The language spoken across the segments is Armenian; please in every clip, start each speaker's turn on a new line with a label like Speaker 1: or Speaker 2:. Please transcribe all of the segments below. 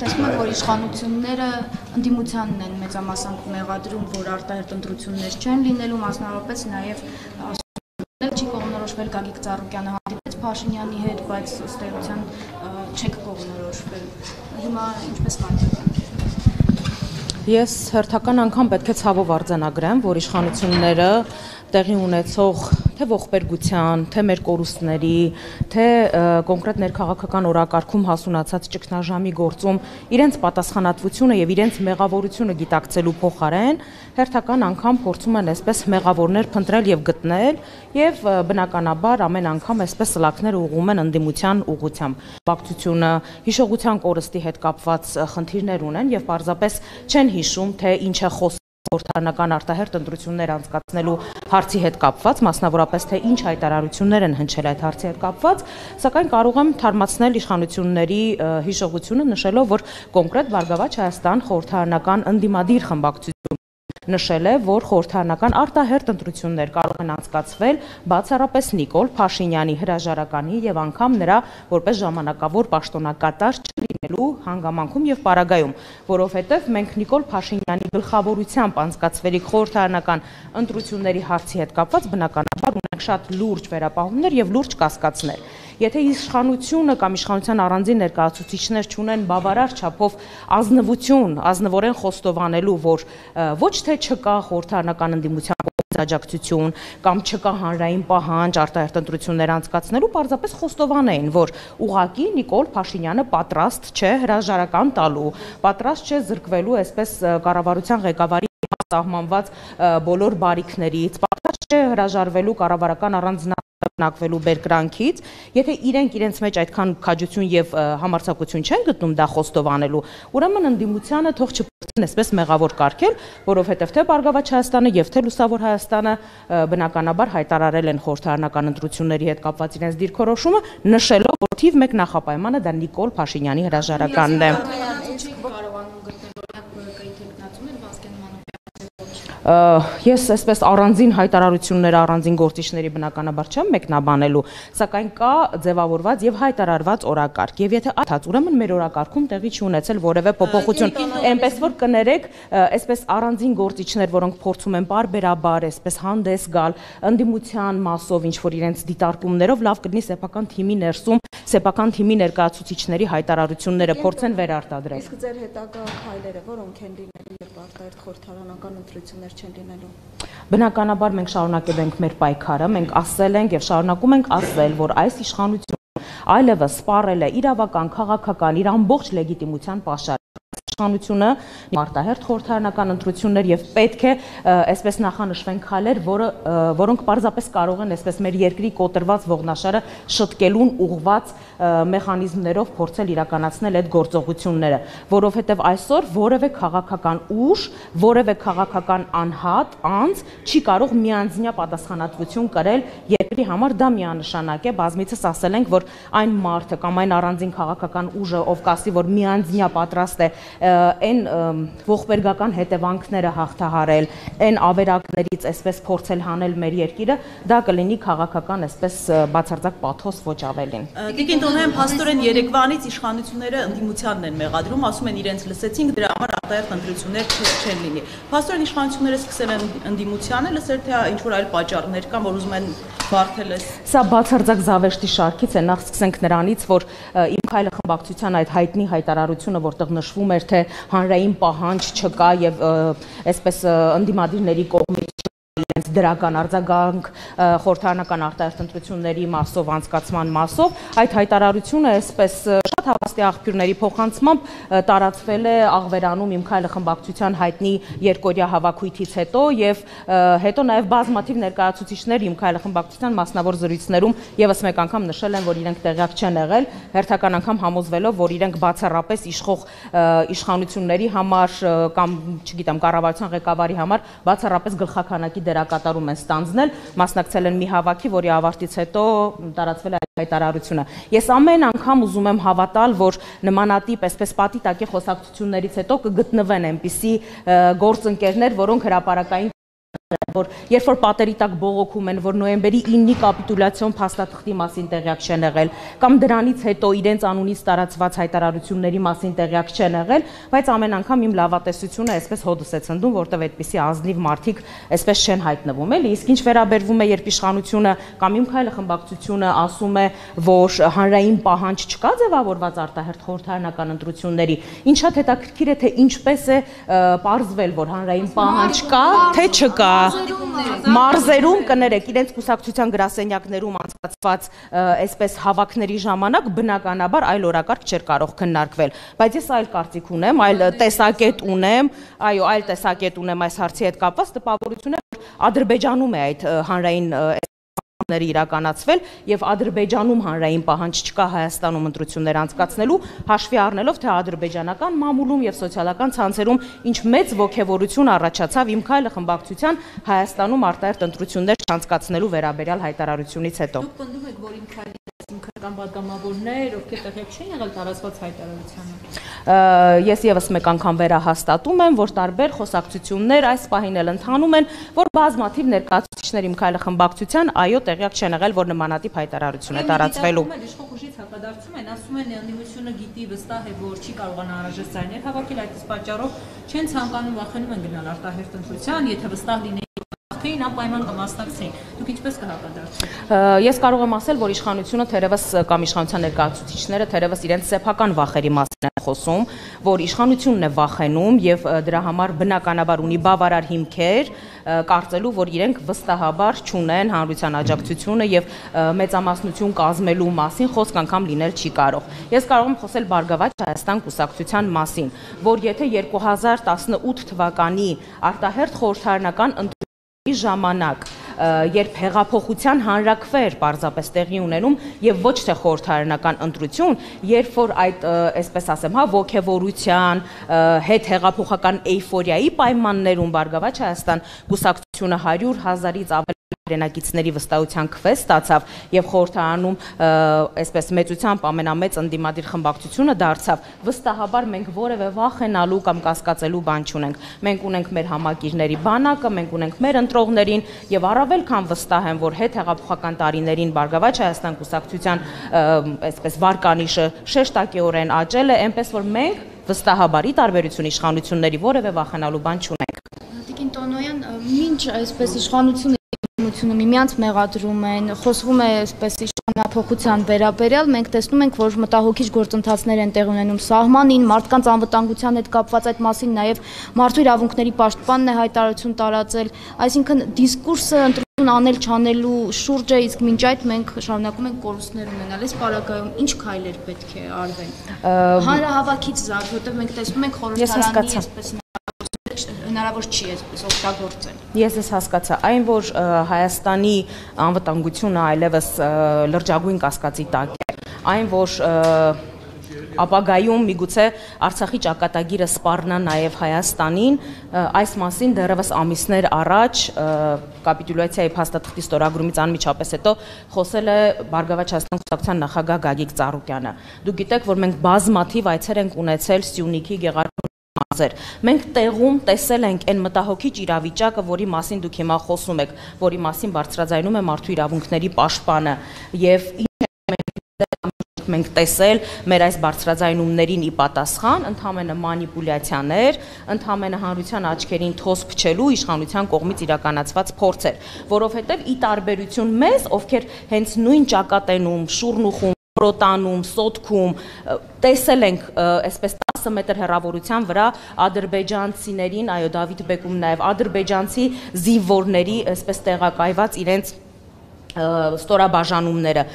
Speaker 1: Տեսնում եք, որ իշխանությունները ընդդիմությանն են մեծամասամբ մեղադրում, որ արտահերտ ընտրություններ չեն լինելու, մասնավորապես նաև չի կողմնորոշվել Գագիկ Ծառուկյանը հանդիպեց Փաշինյանի հետ, բայց ըստ էության չեք կողմնորոշվել։ Հիմա ինչպես կարծեք։
Speaker 2: Ես հերթական անգամ պետք է ցավով արձանագրեմ, որ իշխանությունները տեղի ունեցող թե ողբերգության, թե մեր կորուստների, թե կոնկրետ ներքաղաքական օրակարգում հասունացած ճգնաժամի գործում իրենց պատասխանատվությունը եւ իրենց մեղավորությունը գիտակցելու փոխարեն հերթական անգամ փորձում են այսպես մեղավորներ փնտրել եւ գտնել եւ բնականաբար ամեն անգամ այսպես սլակները ուղում են ընդդիմության ուղությամբ։ Բակցությունը հիշողության կորստի հետ կապված խնդիրներ ունեն եւ պարզապես չեն հիշում թե ինչ է խոս խորհրդարանական արտահերտ ընտրություններ անցկացնելու հարցի հետ կապված, մասնավորապես թե ինչ հայտարարություններ են հնչել այդ հարցի հետ կապված, սակայն կարող եմ թարմացնել իշխանությունների հիշողությունը նշելով, որ կոնկրետ Բարգավաճ Հայաստան խորհրդարանական ընդդիմադիր խմբակցություն նշել է, որ խորհրդարանական արտահերտ ընտրություններ կարող են անցկացվել բացառապես Նիկոլ Փաշինյանի հրաժարականի եւ անգամ նրա որպես ժամանակավոր պաշտոնակատար հանգամանքում եւ պարագայում, որովհետեւ մենք Նիկոլ Փաշինյանի գլխավորությամբ անցկացվելիք խորհրդարանական ընտրությունների հարցի հետ կապված բնականաբար ունենք շատ լուրջ վերապահումներ եւ լուրջ կասկածներ։ Եթե իշխանությունը կամ իշխանության առանձին ներկայացուցիչներ չունեն բավարար չափով ազնվություն, ազնվորեն խոստովանելու, որ ոչ թե չկա խորհրդարանական ընդդիմության աջակցություն կամ չկա հանրային պահանջ արտահերտ ընտրություններ անցկացնելու, պարզապես խոստովանեին, որ ուղակի Նիկոլ Փաշինյանը պատրաստ չէ հրաժարական տալու, պատրաստ չէ զրկվելու այսպես կառավարության ղեկավարի սահմանված բոլոր բարիքներից, պատրաստ չէ հրաժարվելու կառավարական առանձնա նակվելու բերկրանքից, եթե իրենք իրենց մեջ այդքան քաջություն եւ համարձակություն չեն գտնում դա խոստովանելու, ուրեմն ընդդիմությանը թող չփորձեն այսպես մեղավոր կարգել, որովհետեւ թե Բարգավաճ Հայաստանը եւ թե Լուսավոր Հայաստանը բնականաբար հայտարարել են խորհրդարանական ընտրությունների հետ կապված իրենց դիրքորոշումը, նշելով, որ թիվ 1 նախապայմանը դա Նիկոլ Փաշինյանի հրաժարականն է։ Կարողանում գտնել օրինակ կայքեկնացում են Վասկեն ես այսպես առանձին հայտարարությունները առանձին գործիչների բնականաբար չեմ մեկնաբանելու, սակայն կա ձևավորված եւ հայտարարված օրակարգ։ Եվ եթե աթած, ուրեմն մեր օրակարգում տեղի չի ունեցել որևէ փոփոխություն։ Էնպես որ կներեք, այսպես առանձին գործիչներ, որոնք փորձում են բարբերաբար այսպես հանդես գալ ընդդիմության մասով, ինչ որ իրենց դիտարկումներով լավ կլինի սեփական թիմի ներսում, սեփական թիմի ներկայացուցիչների հայտարարությունները փորձեն վերարտադրել։
Speaker 3: Իսկ ձեր հետագա քայլերը որոնք են լինելու, երբ արտահերտ խորհրդարանական ընտրություններ չեն լինելու։
Speaker 2: Բնականաբար մենք շարունակել ենք մեր պայքարը, մենք ասել ենք եւ շարունակում ենք ասել, որ այս իշխանությունը այլևս սպառել է իրավական, քաղաքական, իր ամբողջ լեգիտիմության պաշար իշխանությունը մարտահերթ խորհրդարանական ընտրություններ եւ պետք է այսպես նախանշվեն քայլեր, որը որոնք պարզապես կարող են այսպես մեր երկրի կոտրված ողնաշարը շտկելուն ուղված մեխանիզմներով փորձել իրականացնել այդ գործողությունները, որովհետեւ այսօր որևէ քաղաքական ուժ, որևէ քաղաքական անհատ, անձ չի կարող միանձնյա պատասխանատվություն կրել երկրի համար, դա միանշանակ է, բազմիցս ասել ենք, որ այն մարդը կամ այն առանձին քաղաքական ուժը, ով կասի, որ միանձնյա պատրաստ է այն ողբերգական հետևանքները հաղթահարել, այն ավերակներից այսպես փորձել հանել մեր երկիրը, դա կլինի քաղաքական այսպես բացարձակ պաթոս ոչ ավելին։
Speaker 4: Տիկին Տոնոյան փաստորեն Երևանից իշխանությունները ընդդիմությանն են մեղադրում, ասում են իրենց լսեցինք, դրա համար արտահերթ ընտրություններ չեն լինի։ Փաստորեն իշխանությունները սկսել են ընդդիմությանը լսել թե ինչ որ այլ պատճառներ կան, որ ուզում են բարթելես։
Speaker 2: Սա բացարձակ զավեշտի շարքից է, նախ սկսենք նրանից, որ իմ քայլը խմբակցության այդ հայտնի հայտարարությունը, որտեղ նշվում էր, թե հանրային պահանջ չկա եւ այսպես ընդդիմադիրների կողմից իրենց դրական արձագանք խորհրդարանական արտահերթ ընտրությունների մասով անցկացման մասով այդ հայտարարությունը այսպես շատ հավաստի աղբյուրների փոխանցմամբ տարածվել է աղվերանում իմ քայլը խմբակցության հայտնի երկորյա հավաքույթից հետո եւ հետո նաեւ բազմաթիվ ներկայացուցիչներ իմ քայլը խմբակցության մասնավոր զրույցներում եւս մեկ անգամ նշել են, որ իրենք տեղյակ չեն եղել, հերթական անգամ համոզվելով, որ իրենք բացառապես իշխող իշխանությունների համար կամ, չգիտեմ, կառավարության ղեկավարի համար բացառապես գլխականակի դերակատարում են ստանձնել, մասնակցել են մի հավաքի, որի ավարտից հետո տարածվել է հայտարարությունը։ Ես ամեն անգամ ուզում եմ հավատալ, որ նմանատիպ այսպես պատի տակի խոսակցություններից հետո կգտնվեն այնպիսի գործընկերներ, որոնք հրաապարակային որ երբ որ պատերի տակ բողոքում են, որ նոյեմբերի 9-ի կապիտուլյացիոն փաստաթղթի մասին տեղյակ չեն եղել, կամ դրանից հետո իրենց անունից տարածված հայտարարությունների մասին տեղյակ չեն եղել, բայց ամեն անգամ իմ լավատեսությունը այսպես հոդս է ցնդում, որտեղ այդպիսի ազնիվ մարդիկ այսպես չեն հայտնվում, էլի։ Իսկ ինչ վերաբերվում է, երբ իշխանությունը կամ իմ քայլը խմբակցությունը ասում է, որ հանրային պահանջ չկա ձևավորված արտահերթ խորհրդարանական ընտրությունների, ինչա հետաքրքիր է թե ինչպես է պարզվել, որ հանրային պահանջ կա, թե չկա մարզերում կներեք իրենց կուսակցության գրասենյակներում անցկացված այսպես հավաքների ժամանակ բնականաբար այլ օրակարգ չէր կարող քննարկվել բայց ես այլ կարծիք ունեմ այլ տեսակետ ունեմ այո այլ տեսակետ ունեմ այս հարցի հետ կապված տպավորություն է որ ադրբեջանում է այդ հանրային ները իրականացվել եւ Ադրբեջանում հանրային պահանջ չկա Հայաստանում ընտրություններ անցկացնելու հաշվի առնելով թե ադրբեջանական մամուլում եւ սոցիալական ցանցերում ինչ մեծ ողջավորություն առաջացավ իմ քայլը խմբակցության Հայաստանում արտահերտ ընտրություններ չանցկացնելու վերաբերյալ հայտարարությունից հետո։
Speaker 3: Դուք պնդում եք, որ իմ քայլի հիմքական պատգամավորներ, ովքեր տեղյակ չեն եղել տարածված հայտարարությանը։
Speaker 2: Ես եւս մեկ անգամ վերահաստատում եմ, որ տարբեր խոսակցություններ այս պահին էլ ընթանում են, որ բազմաթիվ ներկայացուցիչներ իմ քայլը խմբակցության այո տեղյակ չեն եղել, որ նմանատիպ հայտարարություն է տարածվելու։
Speaker 3: Իշխող ուժից հակադարձում են, ասում են ընդդիմությունը գիտի վստահ է, որ չի կարողանա անհրաժեշտ ձայներ հավաքել, այդ պատճառով չեն ցանկանում վախենում են գնալ արտահերտ ընտրության, եթե վստահ լինեն թեին անպայման կմասնակցեին։ Դուք ինչպես կհակադարձեք։
Speaker 2: Ես կարող եմ ասել, որ իշխանությունը թերևս կամ իշխանության ներկայացուցիչները թերևս իրենց սեփական վախերի մասին են խոսում, որ իշխանությունն է վախենում եւ դրա համար բնականաբար ունի բավարար հիմքեր կարծելու, որ իրենք վստահաբար չունեն հանրության աջակցությունը եւ մեծամասնություն կազմելու մասին խոսք անգամ լինել չի կարող։ Ես կարող եմ խոսել Բարգավաճ Հայաստան կուսակցության մասին, որ եթե 2018 թվականի արտահերթ խորհրդարանական ժամանակ երբ հեղափոխության հանրակվեր պարզապես տեղի ունենում եւ ոչ թե խորհրդարանական ընտրություն, երբ որ այդ այսպես ասեմ, հա, ողքեվորության, հետ հեղափոխական էյֆորիայի պայմաններում Բարգավաճ Հայաստան կուսակցությունը 100 հազարից ավելի հայրենակիցների վստահության քվե ստացավ եւ խորհրդարանում այսպես մեծությամբ ամենամեծ ընդդիմադիր խմբակցությունը դարձավ. Վստահաբար մենք որևէ վախենալու կամ կասկածելու բան չունենք. Մենք ունենք մեր համակիրների բանակը մենք ունենք մեր ընտրողներին եւ առավել քան վստահ եմ որ հետ հեղափոխական տարիներին Բարգավաճ Հայաստան կուսակցության այսպես վարկանիշը շեշտակիորեն աճել է այնպես որ մենք վստահաբարի տարբերություն իշխանությունների որևէ վախենալու բան չունենք
Speaker 1: Տիկին Տոնոյան, ինչ այսպես իշխանությունը Ությունը միմյանց մեղադրում են, խոսվում է այսպես իշխանափոխության վերաբերյալ, մենք տեսնում ենք, որ մտահոգիչ գործընթացներ են տեղ ունենում սահմանին, մարդկանց անվտանգության հետ կապված այդ մասին նաև մարդու իրավունքների պաշտպանն է հայտարարություն տարածել, այսինքն դիսկուրսը ընտրություն անել չանելու շուրջ է, իսկ մինչ այդ մենք շարունակում ենք կորուստներ ունենալ։ Այս պարագայում ինչ քայլեր պետք է արվեն։ Հանրահավաքից զարգ, որտեղ մենք տեսնում ենք խորհրդարանի այսպես հնարավոր չի այսպես օգտագործել։
Speaker 2: Ես ես հասկացա, այն որ Հայաստանի անվտանգությունը այլևս լրջագույն կասկածի տակ է, այն որ ապագայում միգուցե Արցախի ճակատագիրը սպառնա նաև Հայաստանին, այս մասին դեռևս ամիսներ առաջ կապիտուլյացիայի փաստաթղթի ստորագրումից անմիջապես հետո խոսել է Բարգավաճ Հայաստան կուսակցության նախագահ Գագիկ Ծառուկյանը։ Դուք գիտեք, որ մենք բազմաթիվ այցեր ենք ունեցել Սյունիքի Գեղարդու մարզեր։ Մենք տեղում տեսել ենք այն մտահոգիչ իրավիճակը, որի մասին դուք հիմա խոսում եք, որի մասին բարձրաձայնում է մարդու իրավունքների պաշտպանը եւ մենք տեսել մեր այս բարձրաձայնումներին ի պատասխան ընդհանրապես մանիպուլյացիաներ, ընդհանրապես հանրության աչքերին թոս փչելու իշխանության կողմից իրականացված փորձեր, որովհետև ի տարբերություն մեզ, ովքեր հենց նույն ճակատենում, շուրնուխում պրոտանում, սոտքում տեսել ենք այսպես 10 մետր հեռավորության վրա ադրբեջանցիներին, այո Դավիթ Բեկում նաև ադրբեջանցի զինվորների այսպես տեղակայված իրենց ստորաբաժանումները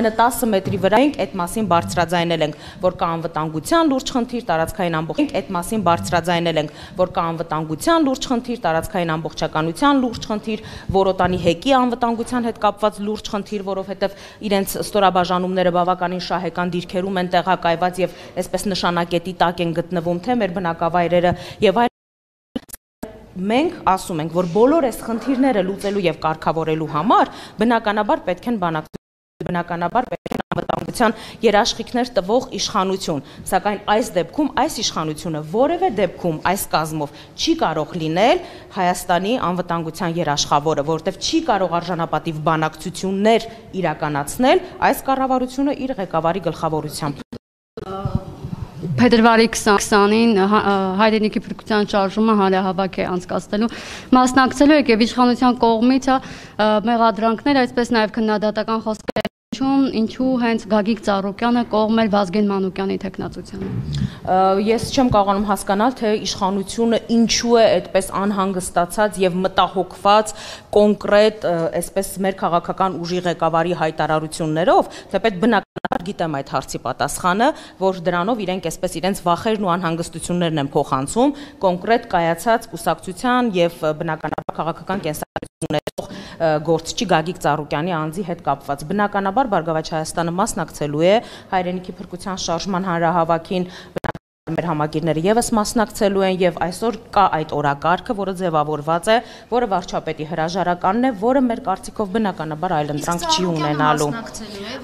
Speaker 2: Մենը 10 մետրի վրա ենք այդ մասին բարձրաձայնել ենք, որ կա անվտանգության լուրջ խնդիր, տարածքային ամբողջականություն, այդ մասին բարձրաձայնել ենք, որ կա անվտանգության լուրջ խնդիր, տարածքային ամբողջականության լուրջ խնդիր, որոտանի հեկի անվտանգության հետ կապված լուրջ խնդիր, որովհետև իրենց ստորաբաժանումները բավականին շահեկան դիրքերում են տեղակայված եւ այսպես նշանակետի տակ են գտնվում թե մեր բնակավայրերը եւ այլ մենք ասում ենք, որ բոլոր այս խնդիրները լուծելու եւ կարգավորելու համար բնականաբար պետք են բանակցություն բնականաբար պետք անվտանգ անվտանգության երաշխիքներ տվող իշխանություն, սակայն այս դեպքում այս իշխանությունը որևէ դեպքում այս կազմով չի կարող լինել Հայաստանի անվտանգության երաշխավորը, որովհետև չի կարող արժանապատիվ բանակցություններ իրականացնել այս կառավարությունը իր ղեկավարի գլխավորությամբ
Speaker 5: փետրվարի 20-20-ին հայրենիքի փրկության շարժումը հանրահավաք է անցկացնելու մասնակցելու եք եւ իշխանության կողմից մեղադրանքներ այսպես նաեւ քննադատական խոսքեր Ինչու ինչու հենց Գագիկ Ծառուկյանը կողմել Վազգեն Մանուկյանի տեխնացությանը։
Speaker 2: Ես չեմ կարողանում հասկանալ, թե իշխանությունը ինչու է այդպես անհանգստացած եւ մտահոգված կոնկրետ այսպես մեր քաղաքական ուժի ղեկավարի հայտարարություններով, թեպետ բնականաբար գիտեմ այդ հարցի պատասխանը, որ դրանով իրենք այսպես իրենց վախերն ու անհանգստություններն են փոխանցում կոնկրետ կայացած կուսակցության եւ բնականաբար քաղաքական կենսագրություններով գործչի Գագիկ Ծառուկյանի անձի հետ կապված։ Բնականաբար Բարգավաճ Հայաստանը մասնակցելու է հայրենիքի փրկության շարժման հանրահավաքին մեր համագիրները եւս մասնակցելու են եւ այսօր կա այդ օրակարգը, որը ձևավորված է, որը վարչապետի հրաժարականն է, որը մեր կարծիքով բնականաբար այլ ընտրանք չի ունենալու։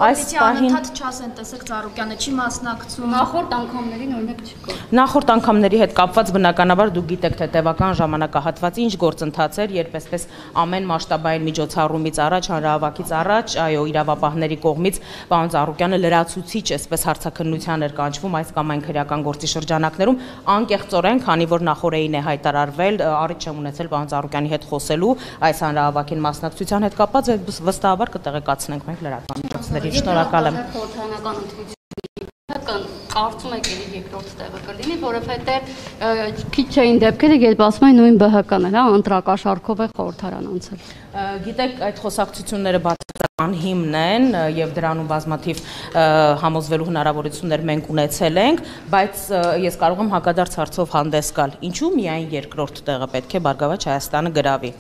Speaker 1: Այս պահին չասեն, տեսեք Ծառուկյանը չի մասնակցում։
Speaker 5: Նախորդ անգամներին օրինակ չկա։
Speaker 2: Նախորդ անգամների հետ կապված բնականաբար դուք գիտեք, թե տևական ժամանակահատվածի ինչ գործընթաց էր, երբ այսպես ամեն մասշտաբային միջոցառումից առաջ, հանրահավաքից առաջ, այո, իրավապահների կողմից պարոն Ծառուկյանը լրացուցիչ այսպես հարցակնության էր կանչվում այս կամ այն քրեական գործի շրջանակներում անկեղծորեն, քանի որ նախորդին է հայտարարվել, առիթ չեմ ունեցել պարոն Ծառուկյանի հետ խոսելու այս հանրահավաքին մասնակցության հետ կապված վստահաբար կտեղեկացնենք մենք լրատվական միջոցների։ Շնորհակալ եմ։
Speaker 5: Խորհրդանական ընտրություն կարծում եք ելի երկրորդ տեղը կլինի, որովհետև քիչ չէին դեպքերը, երբ ասում են նույն ԲՀԿ-ն էլ, հա, ընտրակաշարքով է խորհրդարան անցել։
Speaker 2: Գիտեք, այդ խոսակցությունները բացական հիմն են եւ դրանում բազմաթիվ համոզվելու հնարավորություններ մենք ունեցել ենք, բայց ես կարող եմ հակադարձ հարցով հանդես գալ։ Ինչու միայն երկրորդ տեղը պետք է Բարգավաճ Հայաստանը գրավի։